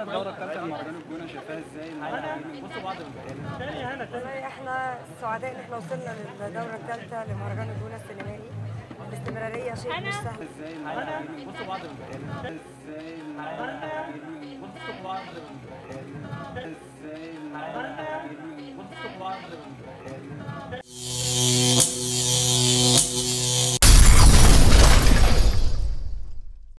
الدوره الثالثه لمهرجان الجونه شايفاها إزاي بعض والله إحنا سعداء إن إحنا وصلنا للدورة الثالثة لمهرجان الجونة السينمائي. باستمرارية شيء مش سهل. إزاي بصوا بعض إزاي بصوا بعض إزاي بصوا بعض